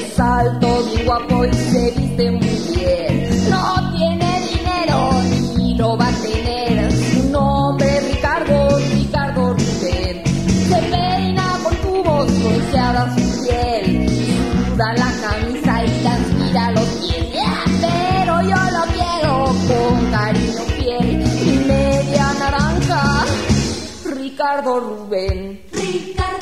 Es alto, bien guapo y se viste muy bien. No tiene dinero ni lo va a tener. Su nombre es Ricardo, Ricardo Rubén. Se peina con tubos, bronceada su piel. Suda la camisa y transpira los pies. Pero yo lo quiero con cariño fiel y media naranja. Ricardo Rubén. Ricardo,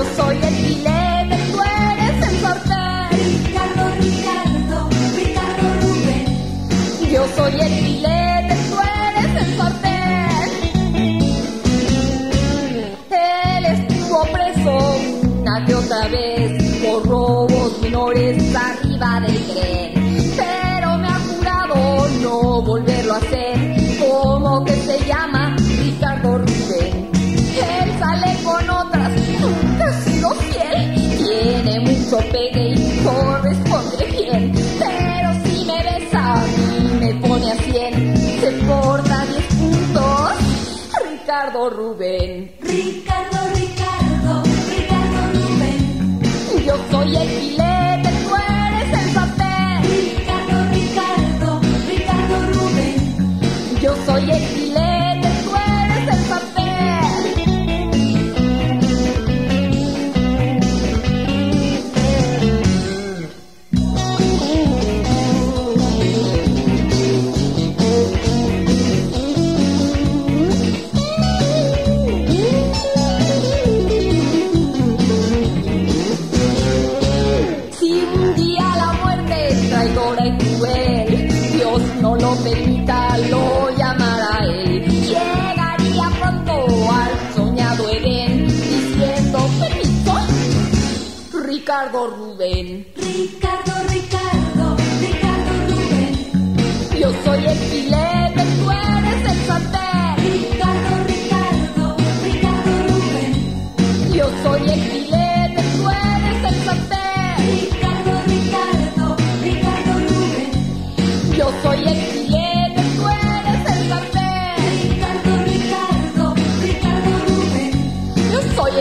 Yo soy el filete, tú eres el sartén. Ricardo, Ricardo, Ricardo Rubén. Yo soy el filete, tú eres el sartén. Él estuvo preso una otra vez por robos menores arriba del tren. Mucho pegue y corresponde bien. Pero si me besa a mí me pone a 100. Se porta 10 puntos. Ricardo Rubén. Ricardo, Ricardo, Ricardo Rubén. Yo soy el filete, tú eres el sartén. Ricardo, Ricardo, Ricardo Rubén. Yo soy el filete, Si un día la muerte traidora y cruel, Dios no lo permita, lo llamará él. Llegaría pronto al soñado Edén, diciendo permiso, Ricardo Rubén. Ricardo, Ricardo,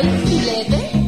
Eleven.